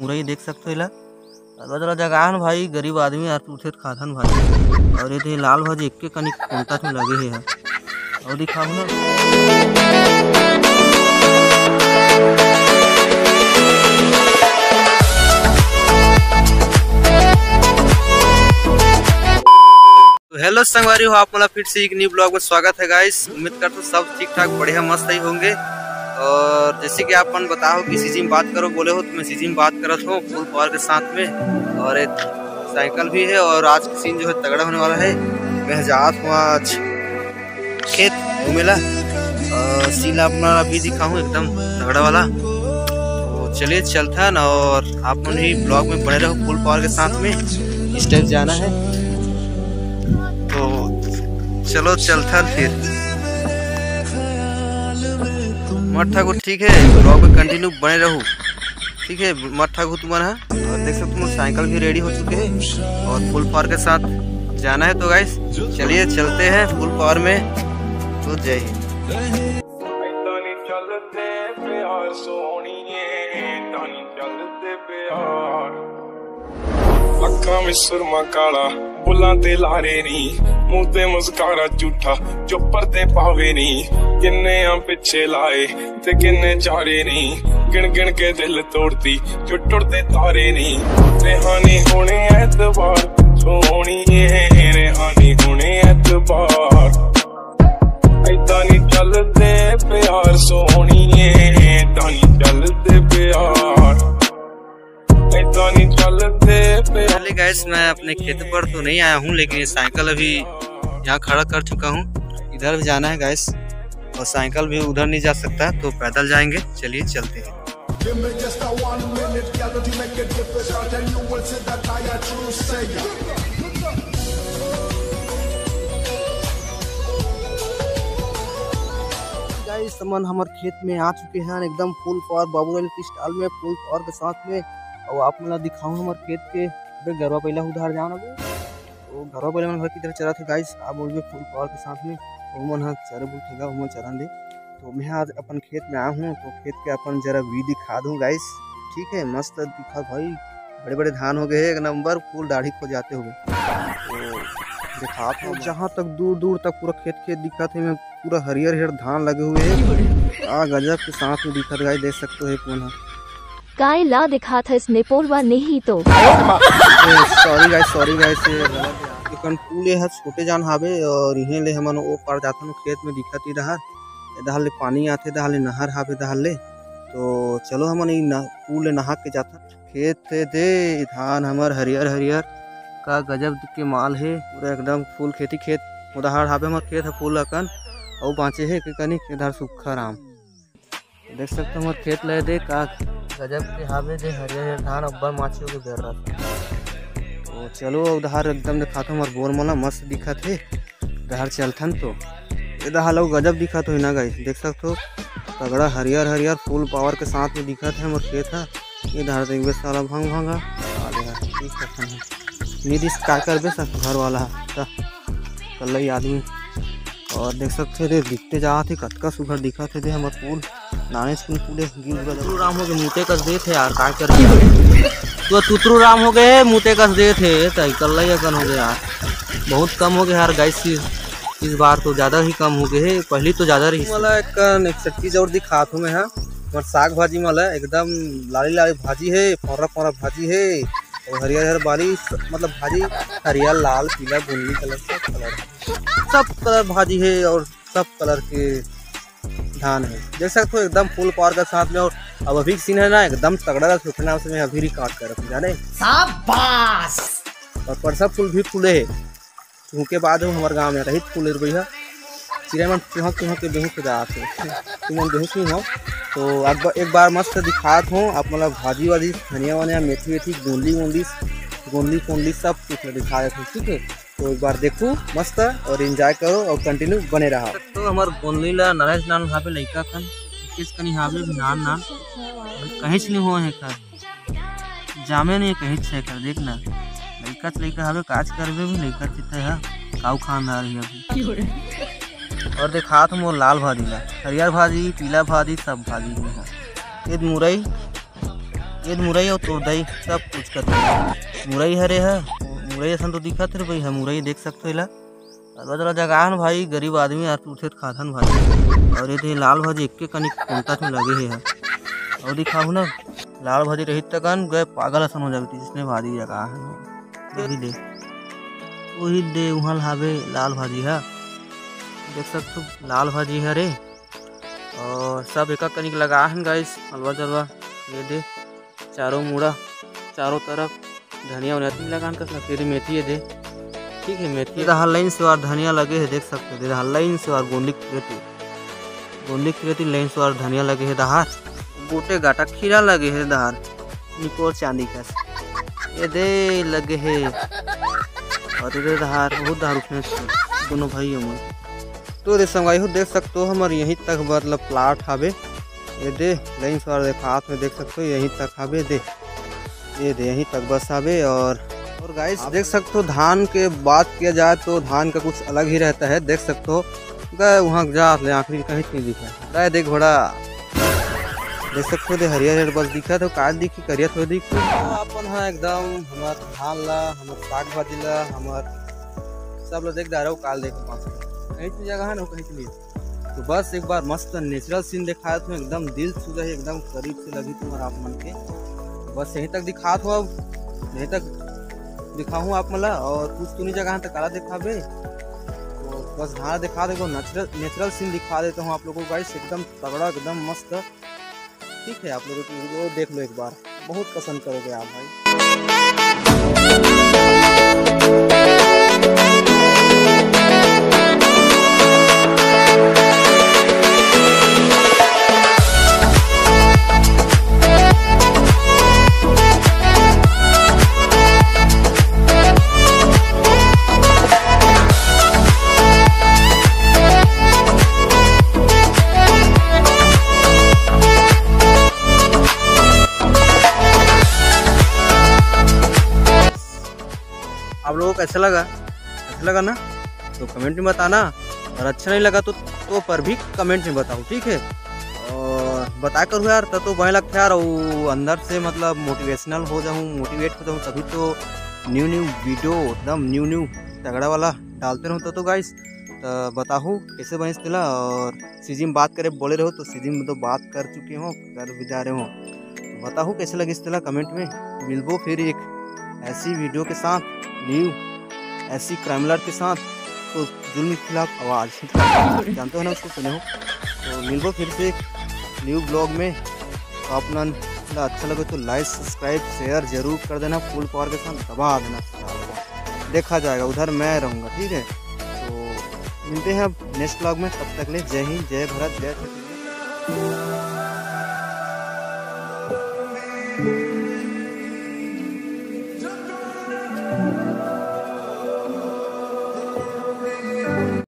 मुरई देख सकते हो इला। अलग जगह भाई, गरीब आदमी आर उठे खाधन भाई। और ये तो लाल भाजी इक्के कनी कुंता में लगे है और दिखाओ ना। तो हेलो संगवारी, हो आप मला फिर से एक न्यू ब्लॉग में स्वागत है गाइस उम्मीद करता हूँ सब ठीक ठाक बढ़िया, मस्त ही होंगे। और जैसे कि आप बताओ कि सीजी में बात करो, बोले हो तो मैं सीजी में बात करत हूँ, फुल पावर के साथ में। और एक साइकिल भी है और आज का सीन जो है तगड़ा होने वाला है। मैं जात हूँ आज खेत घूमेला। सीन अपना अभी दिखाऊँ, एकदम तगड़ा वाला। तो चलिए चलता है और आप लोग भी ब्लॉग में बने रहो फुल पावर के साथ में। इस टाइप जाना है। तो चलो चलता फिर। मठ ठाकुर, ठीक है? ब्लॉग में कंटिन्यू बने रहो। ठीक है? मठ ठाकुर तुम्हारा? और देख सकते हो, साइकिल भी रेडी हो चुके हैं। और फुल पावर के साथ जाना है तो गाइस चलिए चलते हैं फुल पावर में। तो जय हिंद। चलते प्यार सोनिए चलते प्यार। ਅੱਖਾਂ ਵਿੱਚ ਸੁਰਮਾ ਕਾਲਾ, ਬੁੱਲਾਂ ਤੇ ਲਾਰੇ ਨੀ, ਮੂੰਹ ਤੇ ਮੁਸਕਾਰਾ ਝੂਠਾ ਜੋ ਪਰਦੇ ਪਾਵੇ ਨੀ, ਕਿੰਨੇ ਆ ਪਿੱਛੇ ਲਾਏ ਤੇ ਕਿੰਨੇ ਚਾਰੇ ਨੀ, ਗਿਣ ਗਿਣ ਕੇ ਦਿਲ ਤੋੜਦੀ ਜੋ ਟੁੱਟਦੇ ਤਾਰੇ ਨੀ ਰਿਹਾਨੀ ਹੋਣੇ ਐਤਵਾਰ ਸੋਹਣੀਏ नहीं आया हूँ, लेकिन ये साइकिल अभी यहाँ खड़ा कर चुका हूँ। इधर भी जाना है गैस और साइकिल भी उधर नहीं जा सकता तो पैदल जाएँगे। चलिए, चलते हैं। सामान हमारे खेत में आ चुके हैं एकदम फुल पावर बाबूलाल की स्टाइल में फुल पावर के साथ में। और आप मतलब दिखाऊँ हमारे खेत के गरबा पहला उधार जाओ तो गरवा पहले मन घर की तरफ़ चला था गाइस आप बोल फूल पावर के साथ में वो मन हाँ चरे बुठेगा वो मन चरण दे। तो मैं आज अपन खेत में आया हूँ तो खेत के अपन जरा वी दिखा दूँ गाइस ठीक है मस्त दिखा भाई। बड़े बड़े धान हो गए हैं, एक नंबर फूल दाढ़ी खो जाते हो गए। तो दिखा तो जहाँ तक दूर दूर तक पूरा खेत खेत दिखा थे में पूरा हरियर हरियर धान लगे हुए हैं। गजब के साथ में दिखत गाइस देख सकते हो पुनः काय ला दिखा था इस नेपोलवा नहीं तो। सॉरी गाइस सॉरी गाइस इकन पुल है, छोटे जान हावे, और इहे ले हमन ओ पार जाथन खेत में दिखत ही रहा। दहाल ले पानी आथे दहाल ले नहर हावे, दहाल ले। तो चलो हमन ई पुल नहा के जाथन खेत थे दे, धान हमर हरियर हरियर। का गजब के माल है, पूरा एकदम फूल खेती खेत। उदाहर हावे हमर खेत है फूल अकन। और बाँचे है कि कनी, इधर सूखा राम। देख सकते हमर खेत ले दे, का गजब के हावे दे हरियर हरियर धान अब्बा माछी के बेर रहा तो चलो उधर एकदम दिखाता हूँ और बोर मोला मस्त दिखत है। उधर चलथन तो। इधर लोग गजब दिखत हो ना गाइस, देख सकते हो तगड़ा हरियर हरियर फुल पावर के साथ में दिखत है मोर खेत है। इधर देखबे साला भंग भंगा। अरे यार की करथन है निधिस का करबे सब घर वाला त कल ही आदमी। और देख सकते रे दिखते जा थे कतका सुघर दिखत है दे हमर फूल। नाने स्कूल पूरे गिर गए। राम हो गए मुते कस दे थे यार का कर तो तुतरू राम हो गए मुते कस दे थे तो कल ही अकन हो गया यार। बहुत कम हो गया यार गाइस इस बार तो ज़्यादा ही कम हो गए है पहली तो ज़्यादा रही। मला एक एक चीज़ और दिखात हूँ मैं हाँ। और साग भाजी मला एकदम लाली लाली भाजी है फौरा फौरा भाजी है और हरियर हरियर बाली मतलब भाजी हरियर लाल पीला बुंदी कलर सब कलर है। सब कलर भाजी है और सब कलर के धान है। देख सकते हो एकदम फुल पावर के साथ में और अब अभी सीन है ना एकदम तगड़ा का सूखना से मैं अभी रिकॉर्ड कर रखूँ जाने। और परसा फूल भी फूले है। उनके बाद हम हमारे गाँव में रहित फूले भैया। चिड़ै मन चुहक चुहक के बेहू के जात है। तुम बेहू नहीं हो? तो एक बार एक बार मस्त दिखात हूँ आप मतलब भाजी वाजी धनिया वनिया मेथी वेथी गोंदली वोंदली गोंदली कोंदली सब कुछ दिखा देता हूँ ठीक है? तो एक बार देखो, मस्त और एंजॉय करो और कंटिन्यू बने रहो। तो हमार गोंदली ला नरेश नान वहाँ पे लड़का खन किस कनी हावे नान नान कहीं से नहीं हुआ है कर जामे नहीं कहीं से कर देखना लड़का से लड़का हवे काज करबे भी लड़का चित्ते है, काऊ खानदार ही अभी। और देखा तुम वो लाल भाजी ला हरियर भाजी, पीला भाजी, सब भाजी में है। ये मुरई ये मुरई और तोरदई सब कुछ करते मुरई हरे है। मुरई असन तो दिखत है भाई है मुरई देख सकते हो अलग जगह है भाई, गरीब आदमी यार पूछे खाथन भाई। और ये तो लाल भाजी इक्के कनी कुंटा में लगे है। और दिखाऊ ना, लाल भाजी रही तकन गए पागल असन हो जाती जिसने भाजी जगह है। वही दे वही दे, वहाँ हावे लाल भाजी है। देख सकते हो, लाल भाजी है रे। और सब एक कनिक लगा है गाइस हलवा जलवा, ये दे, चारों मुड़ा, चारों तरफ़। धनिया उनिया लगा कस फिर मेथी है दे ठीक है, मेथी लाइन से और धनिया लगे है, देख सकते हो। दे लाइन से और गोंडली खेती। गोंडली खेती लाइन से और धनिया लगे है दहार गोटे गाटा खीरा लगे है दहार निकोर चांदी का ये दे, लगे है। और इधर दहार बहुत दहार उसमें दोनों भाई हम तो दे संगाई हो, देख सकते हो, हमारे यहीं तक मतलब प्लाट हावे। ये दे लाइन से और देख में देख सकते हो, यहीं तक हावे। दे। ये यहीं तक बस आवे और और गाइस देख सकते हो धान के बात किया जाए तो धान का कुछ अलग ही रहता है। देख सकते हो गए वहाँ जा आखिरी कहीं नहीं दिखा। गए देख घोड़ा। देख सकते हो दे हरियर हरियर बस दिखा तो काल दिखी करिया थोड़ी दिख। अपन है एकदम हमार धान ला हमार साग भाजी ला हमार सब लोग देख रहा काल देख पास। कहीं की जगह है ना कहीं के तो बस एक बार मस्त नेचुरल सीन दिखाया तो एकदम दिल छू जाए एकदम करीब से लगी तुम्हारा आप मन के। बस यहीं तक दिखा दो अब। यहीं तक दिखाऊँ आप मतलब और कुछ तो नहीं जगह तक काला दिखावे। तो बस घर दिखा देखो नेचुरल नेचुरल सीन दिखा देता हूँ आप लोगों को गाइस एकदम तगड़ा, एकदम मस्त। ठीक है, आप लोगों की वीडियो देख लो एक बार। बहुत पसंद करोगे आप भाई। कैसा लगा अच्छा लगा ना? तो कमेंट में बताना, और अच्छा नहीं लगा तो तो पर भी कमेंट में बताओ, ठीक है? और बता कर यार, तब तो वही लगता यार वो अंदर से मतलब मोटिवेशनल हो जाऊँ मोटिवेट हो जाऊँ, तभी तो न्यू न्यू वीडियो एकदम न्यू न्यू तगड़ा वाला डालते रहो। तो गाइस तो बताओ, कैसे बने तिला और सीजी में बात करे, बोले रहो तो सीजी में तो बात कर चुके हो, कर भी जा रहे हो। तो बताओ, कैसे लगे इस तिला कमेंट में, मिलबो फिर एक ऐसी वीडियो के साथ न्यू ऐसी क्राइमलर के साथ तो जुल्म के खिलाफ आवाज़। जानते हो ना उसको, सुने हो? तो मिलबो फिर से न्यू ब्लॉग में। तो अपना अच्छा लगे तो लाइक, सब्सक्राइब, शेयर ज़रूर कर देना। फुल पावर के साथ दबा देना। देखा जाएगा, उधर मैं रहूँगा, ठीक है? तो मिलते हैं अब नेक्स्ट ब्लॉग में। तब तक ले जय हिंद, जय भारत, जय